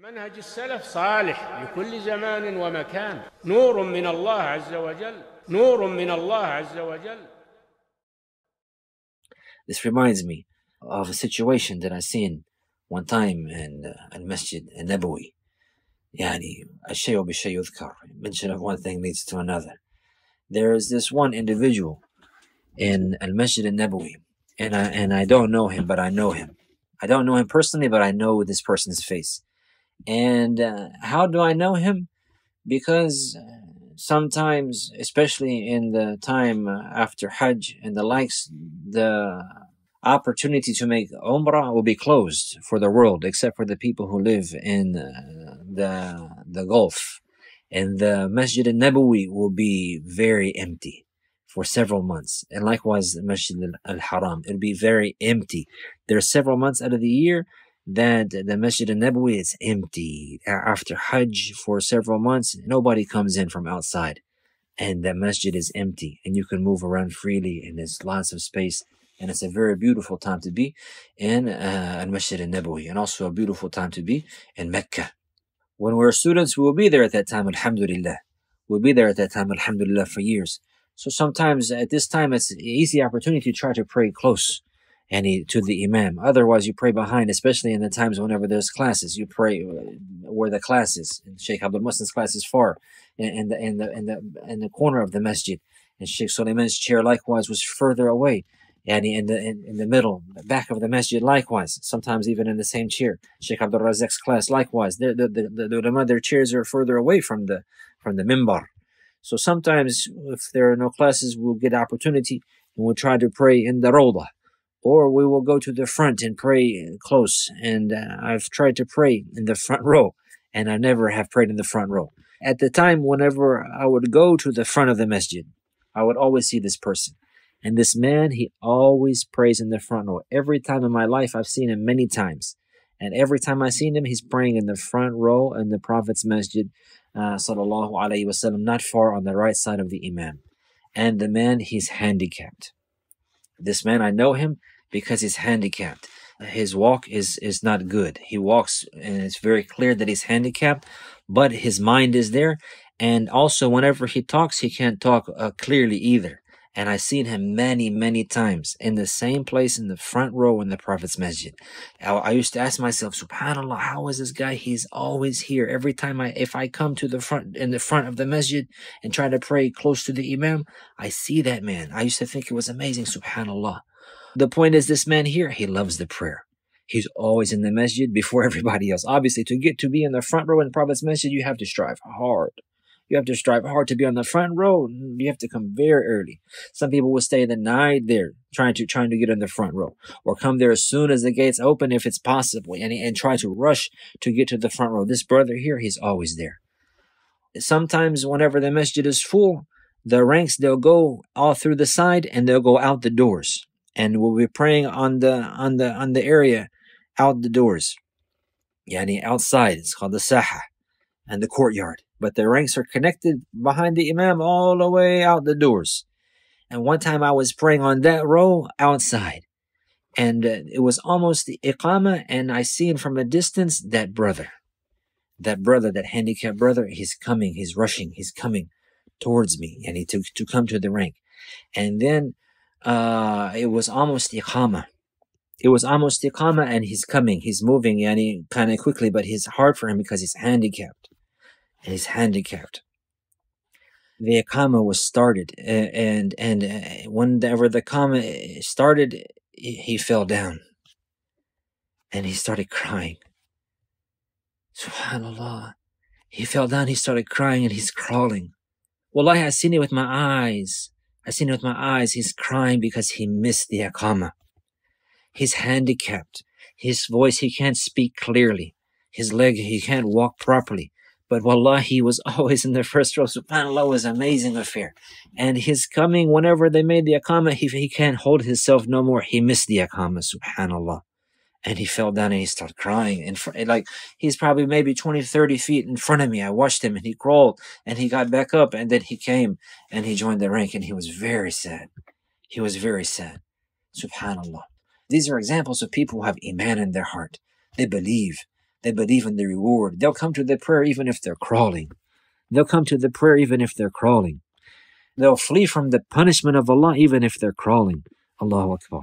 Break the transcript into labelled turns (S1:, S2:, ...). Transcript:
S1: منهج السلف صالح لكل زمان ومكان نور من الله عز وجل نور من الله عز وجل
S2: This reminds me of a situation that I seen one time in uh, Al-Masjid Al-Nabawi. يعني الشيء بالشيء يذكر. Mention of one thing leads to another. There is this one individual in Al-Masjid Al-Nabawi and I, and I don't know him, but I know him. I don't know him personally, but I know this person's face. And uh, how do I know him? Because uh, sometimes, especially in the time uh, after Hajj and the likes, the opportunity to make Umrah will be closed for the world, except for the people who live in uh, the the Gulf, and the Masjid al-Nabawi will be very empty for several months, and likewise Masjid al-Haram, it'll be very empty. There are several months out of the year that the Masjid al-Nabawi is empty after Hajj for several months. Nobody comes in from outside, and the Masjid is empty, and you can move around freely, and there's lots of space and it's a very beautiful time to be in uh, Al-Masjid al-Nabawi and also a beautiful time to be in Mecca. When we're students, we will be there at that time, alhamdulillah. We'll be there at that time, alhamdulillah, for years. So sometimes at this time, it's an easy opportunity to try to pray close and to the imam. Otherwise, you pray behind, especially in the times whenever there's classes. You pray uh, where the class is. And Sheikh Abdul Muhsin's class is far in the, in the, in the, in the corner of the masjid. And Sheikh Suleiman's chair likewise was further away and in the in, in, the middle, back of the masjid, likewise. Sometimes even in the same chair. Sheikh Abdul Razak's class, likewise. The the the, the, the their chairs are further away from the from the mimbar. So sometimes, if there are no classes, we'll get opportunity and we'll try to pray in the roda, or we will go to the front and pray close. And uh, I've tried to pray in the front row, and I never have prayed in the front row. At the time, whenever I would go to the front of the masjid, I would always see this person and this man, he always prays in the front row. Every time in my life, I've seen him many times. And every time I've seen him, he's praying in the front row in the Prophet's masjid, uh, sallallahu wasallam, not far on the right side of the Imam. And the man, he's handicapped. This man, I know him because he's handicapped. His walk is, is not good. He walks, and it's very clear that he's handicapped, but his mind is there. And also, whenever he talks, he can't talk uh, clearly either. And I've seen him many, many times in the same place in the front row in the Prophet's Masjid. I, I used to ask myself, Subhanallah, how is this guy? He's always here. Every time I, if I come to the front, in the front of the Masjid and try to pray close to the Imam, I see that man. I used to think it was amazing, Subhanallah. The point is, this man here, he loves the prayer. He's always in the masjid before everybody else. Obviously, to get to be in the front row in the Prophet's masjid, you have to strive hard. You have to strive hard to be on the front row. You have to come very early. Some people will stay the night there trying to trying to get in the front row or come there as soon as the gates open if it's possible and, and try to rush to get to the front row. This brother here, he's always there. Sometimes whenever the masjid is full, the ranks they'll go all through the side and they'll go out the doors. And we'll be praying on the on the on the area out the doors. Yani outside. It's called the saha and the courtyard but the ranks are connected behind the imam all the way out the doors. And one time I was praying on that row outside, and uh, it was almost the iqama, and I seen from a distance that brother, that brother, that handicapped brother, he's coming, he's rushing, he's coming towards me, and he to, to come to the rank. And then uh, it was almost iqama. It was almost iqama, and he's coming, he's moving, and he kind of quickly, but it's hard for him because he's handicapped he's handicapped. The Iqama was started, and and uh, whenever the Iqama started, he fell down, and he started crying. Subhanallah, he fell down. He started crying, and he's crawling. Wallahi, I seen it with my eyes. I seen it with my eyes. He's crying because he missed the Iqama. He's handicapped. His voice, he can't speak clearly. His leg, he can't walk properly. But wallahi, he was always in the first row. SubhanAllah was amazing affair. And his coming, whenever they made the iqama, he, he can't hold himself no more. He missed the iqama, subhanAllah. And he fell down and he started crying. And like, he's probably maybe 20, 30 feet in front of me. I watched him and he crawled and he got back up and then he came and he joined the rank and he was very sad. He was very sad. Subhanallah. These are examples of people who have iman in their heart. They believe They believe in the reward. They'll come to the prayer even if they're crawling. They'll come to the prayer even if they're crawling. They'll flee from the punishment of Allah even if they're crawling. Allahu Akbar.